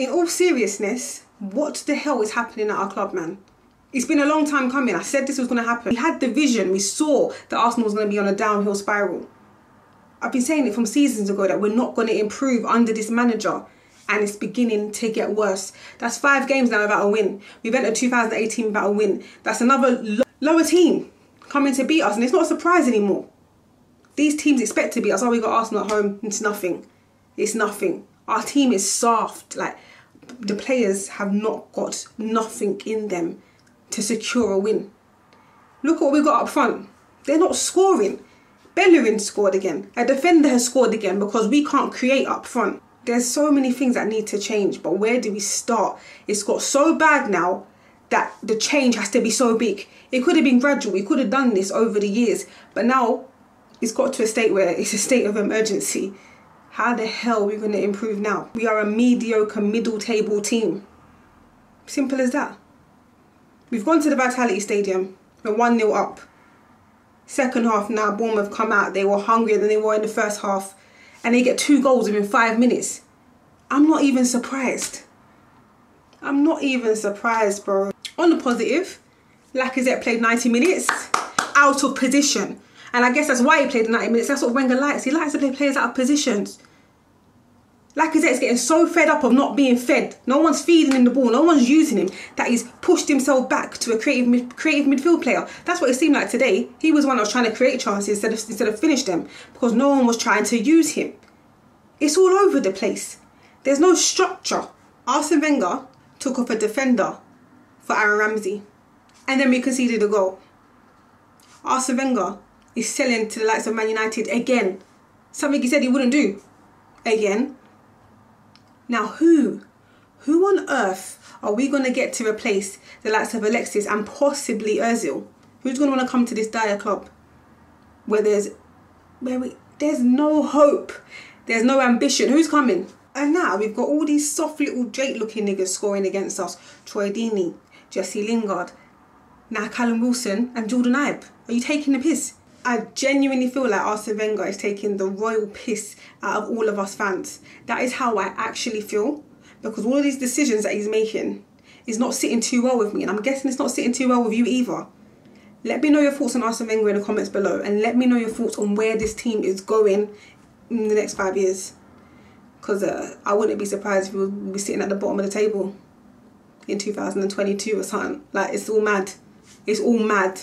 In all seriousness, what the hell is happening at our club, man? It's been a long time coming. I said this was going to happen. We had the vision. We saw that Arsenal was going to be on a downhill spiral. I've been saying it from seasons ago that we're not going to improve under this manager. And it's beginning to get worse. That's five games now without a win. We've entered 2018 without a win. That's another lo lower team coming to beat us. And it's not a surprise anymore. These teams expect to beat us. Oh, we got Arsenal at home. It's nothing. It's nothing. Our team is soft. Like, the players have not got nothing in them to secure a win. Look at what we got up front. They're not scoring. Bellerin scored again. A defender has scored again because we can't create up front. There's so many things that need to change, but where do we start? It's got so bad now that the change has to be so big. It could have been gradual. We could have done this over the years, but now it's got to a state where it's a state of emergency. How the hell are we going to improve now? We are a mediocre middle table team. Simple as that. We've gone to the Vitality Stadium. We're 1 0 up. Second half now, Bournemouth come out. They were hungrier than they were in the first half. And they get two goals within five minutes. I'm not even surprised. I'm not even surprised, bro. On the positive, Lacazette played 90 minutes out of position. And I guess that's why he played 90 minutes. That's what Wenger likes. He likes to play players out of positions. Lacazette's getting so fed up of not being fed. No one's feeding him the ball. No one's using him. That he's pushed himself back to a creative mid creative midfield player. That's what it seemed like today. He was one that was trying to create chances instead of instead of finish them because no one was trying to use him. It's all over the place. There's no structure. Arsene Wenger took off a defender for Aaron Ramsey, and then we conceded a goal. Arsene Wenger is selling to the likes of Man United again. Something he said he wouldn't do again. Now, who, who on earth are we going to get to replace the likes of Alexis and possibly Ozil? Who's going to want to come to this dire club where there's, where we, there's no hope, there's no ambition? Who's coming? And now we've got all these soft little Drake-looking niggas scoring against us. Troy Deeney, Jesse Lingard, now Callum Wilson and Jordan Ibe. Are you taking the piss? I genuinely feel like Arsene Wenger is taking the royal piss out of all of us fans. That is how I actually feel because all of these decisions that he's making is not sitting too well with me, and I'm guessing it's not sitting too well with you either. Let me know your thoughts on Arsene Wenger in the comments below, and let me know your thoughts on where this team is going in the next five years. Because uh, I wouldn't be surprised if we would be sitting at the bottom of the table in 2022 or something. Like, it's all mad. It's all mad.